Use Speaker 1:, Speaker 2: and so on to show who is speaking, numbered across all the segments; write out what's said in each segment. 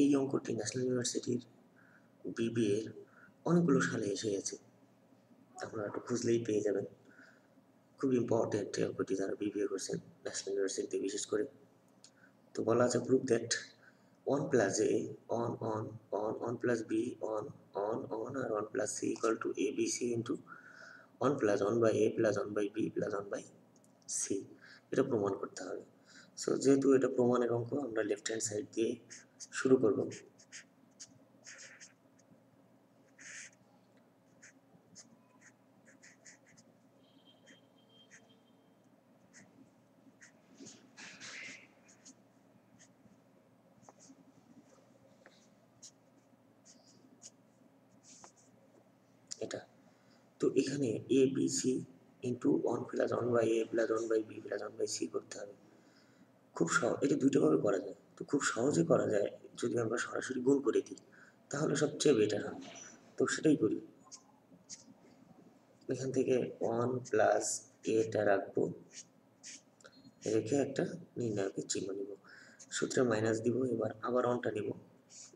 Speaker 1: এই অঙ্কটি ন্যাশনাল ইউনিভার্সিটির বিবিএর অনেকগুলো সালে এসে গেছে। আপনারা একটু খুঁজলেই পেয়ে যাবেন। খুব ইম্পর্টেন্ট এই অঙ্কটি যারা বিবিএ করছেন ন্যাশনাল ইউনিভার্সিটিতে, বিশেষ করে। তো বলা আছে proof that one plus A one one one one plus B one one one R one plus C equal to A B C into one plus one by A plus one by B plus one by C এটা প্রমাণ করতে হবে। So যেহেতু এটা প্রমাণের অঙ্ক, আমরা left hand side দিয়ে শুরু করব। এটা। তো এখানে A B C into one plus one by A plus one by B plus one by C করতে হবে। খুব সহজ। এটা দুইটাভাবে করা যায়। তো খুব সহজে করা যায় যদি আমরা সরাসরি গুণ করে দিই, তাহলে সবচেয়ে বেটার হয়। তো সেটাই করি। এখান থেকে ওয়ান প্লাস এটা রাখব। রেখে একটা নির্ণায়কের চিহ্ন নিব। সূত্রে মাইনাস দিব, এবার আবার অনটা নিব।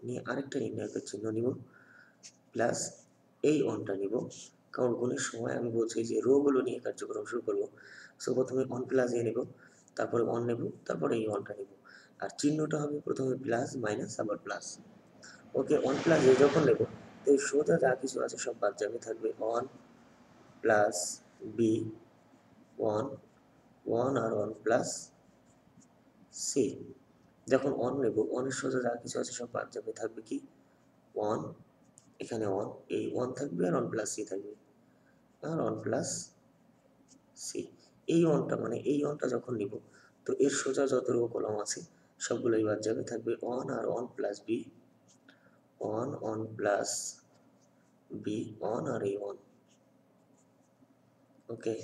Speaker 1: নিয়ে আরেকটা নির্ণায়কের চিহ্ন নিব। প্লাস এই অনটা নিব। কারণ গুণের সময় আমি বলছি যে রোগুলো নিয়ে কার্যক্রম শুরু করব। সো প্রথমে অন প্লাস এ নেব, তারপরে অন নেব, তারপরে এই অনটা নেব। আর চিহ্নটা হবে প্রথমে প্লাস মাইনাস আবার plus okay one plus A যখন নেব, তো এই সোজা যা কিছু আছে সব বাদ যাবে থাকবে one plus B one one আর ওয়ান প্লাস সি যখন অন নেব অনের সোজা যা কিছু আছে সব বাদ যাবে থাকবে কি? ওয়ান এখানে ওয়ান এই ওয়ান থাকবে আর ওয়ান প্লাস সি থাকবে। আর ওয়ান প্লাস সি এই ওয়ানটা মানে এই ওয়ানটা যখন নিব, তো এর সোজা যত রো কলম আছে সবগুলোই বাদ যাবে, থাকবে ওয়ান আর one plus B one one plus B one আর এই ওয়ান ওকে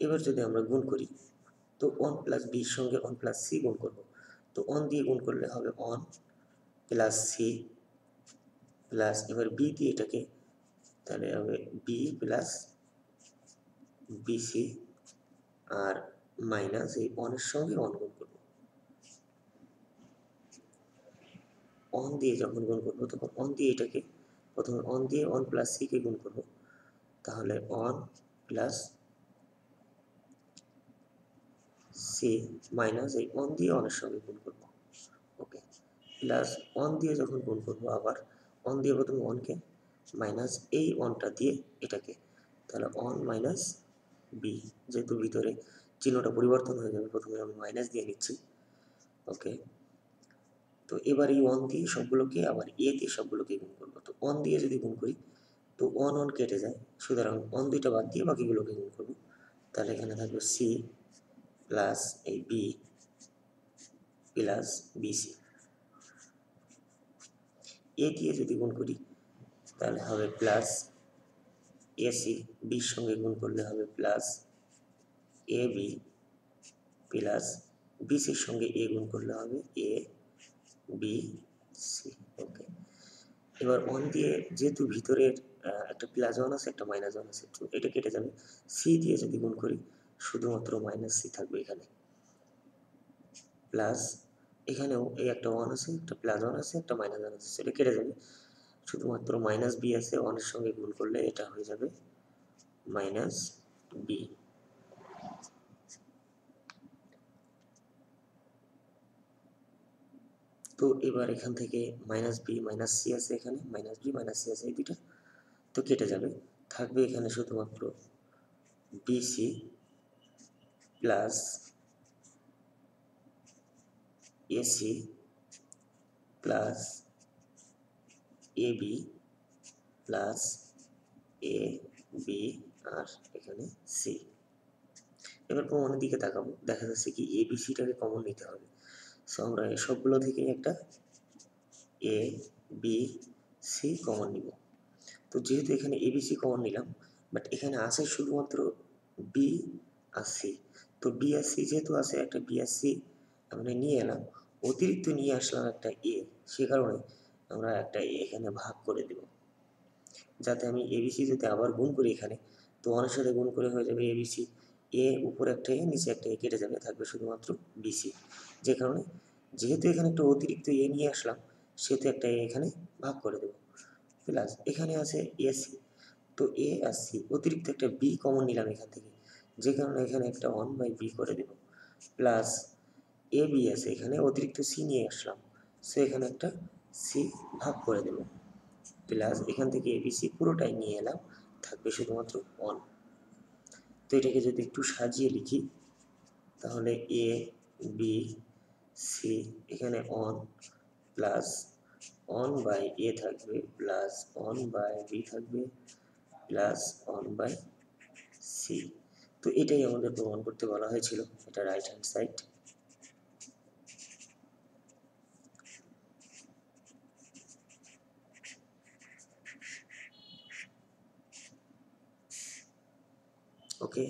Speaker 1: এবার যদি আমরা গুণ করি, তো ওয়ান প্লাস বির সঙ্গে ওয়ান প্লাস সি গুণ করব। তো অন দিয়ে গুণ করলে হবে অন প্লাস সি প্লাস এবার বি দিয়ে এটাকে তাহলে হবে বি প্লাস বিসি আর মাইনাস এই অনের সঙ্গে অন গুণ করব। অন দিয়ে যখন গুণ করব, তখন অন দিয়ে এটাকে প্রথমে অন দিয়ে অন প্লাস সিকে গুণ করব। তাহলে অন প্লাস সি মাইনাস এই অন দিয়ে অনের সঙ্গে গুণ করব। ওকে প্লাস অন দিয়ে যখন গুণ করব আবার অন দিয়ে প্রথমে অনকে মাইনাস এই অনটা দিয়ে এটাকে, তাহলে অন মাইনাস বি যেহেতু ভিতরে চিহ্নটা পরিবর্তন হয়ে যাবে, প্রথমে আমি মাইনাস দিয়ে নিচ্ছি। ওকে তো এবার এই ওয়ান দিয়ে সবগুলোকে আবার এ দিয়ে সবগুলোকে গুণ করব। তো ওয়ান দিয়ে যদি গুণ করি, তো ওয়ান ওয়ান কেটে যায়। সুতরাং ওয়ান দুইটা বাদ দিয়ে বাকিগুলোকে গুণ করব। তাহলে এখানে থাকবে সি প্লাস এই বি প্লাস বিসি এ দিয়ে যদি গুণ করি, তাহলে হবে প্লাস এসি বির সঙ্গে গুণ করলে হবে প্লাস এ বি প্লাস বিসির সঙ্গে এ গুণ করলে হবে এ বি সি ওকে এবার অন দিয়ে যেহেতু ভিতরের একটা প্লাস ওয়ান আছে, একটা মাইনাস ওয়ান আছে, তো এটা কেটে যাবে। সি দিয়ে যদি গুণ করি, শুধুমাত্র মাইনাস সি থাকবে এখানে। প্লাস এখানেও এই একটা ওয়ান আছে, একটা প্লাস ওয়ান আছে, একটা মাইনাস ওয়ান আছে, সেটা কেটে যাবে। শুধুমাত্র মাইনাস বি আছে ওয়ানের সঙ্গে গুণ করলে এটা হয়ে যাবে মাইনাস বি তো এবার এখান থেকে মাইনাস বি মাইনাস সি আছে এখানে মাইনাস বি মাইনাস সি আছে এই দুইটা, তো কেটে যাবে। থাকবে এখানে শুধুমাত্র BC plus AC plus A B plus A B আর এখানে সি এবার প্রমাণের দিকে তাকাবো। দেখা যাচ্ছে কি এ বি সিটাকে কমন নিতে হবে। সো আমরা সবগুলো থেকে একটা এ বি সি কমন নিব। তো যেহেতু এখানে এ বি কমন নিলাম বাট এখানে আছে শুধুমাত্র বি আর সি তো বি আর সি যেহেতু আছে, একটা বি আর সি আমরা নিয়ে এলাম, অতিরিক্ত নিয়ে আসলাম একটা এ সে কারণে আমরা একটা এখানে ভাগ করে দেব। যাতে আমি এবিসি যদি আবার গুণ করি এখানে, তো ওয়ানের সাথে গুণ করে হয়ে যাবে এবিসি এ উপরে একটা এ নিচে একটা এ কেটে যাবে, থাকবে শুধুমাত্র বিসি যে কারণে যেহেতু এখানে একটা অতিরিক্ত এ নিয়ে আসলাম, সেহেতু একটা এ এখানে ভাগ করে দেবো। প্লাস এখানে আছে এসি তো এ আর সি অতিরিক্ত একটা বি কমন নিলাম এখান থেকে। যে কারণে এখানে একটা ওয়ান বাই বি করে দেব। প্লাস এ বি আছে, এখানে অতিরিক্ত সি নিয়ে আসলাম। সো এখানে একটা সি ভাগ করে দেব। প্লাস এখান থেকে এবিসি পুরোটাই নিয়ে এলাম, থাকবে শুধুমাত্র ওয়ান তো এটাকে যদি একটু সাজিয়ে লিখি, তাহলে এ বি সি এখানে one plus one by A থাকবে প্লাস অন বাই বি থাকবে প্লাস অন বাই সি তো এটাই আমাদের প্রমাণ করতে বলা হয়েছিল, এটা রাইট হ্যান্ড সাইড ওকে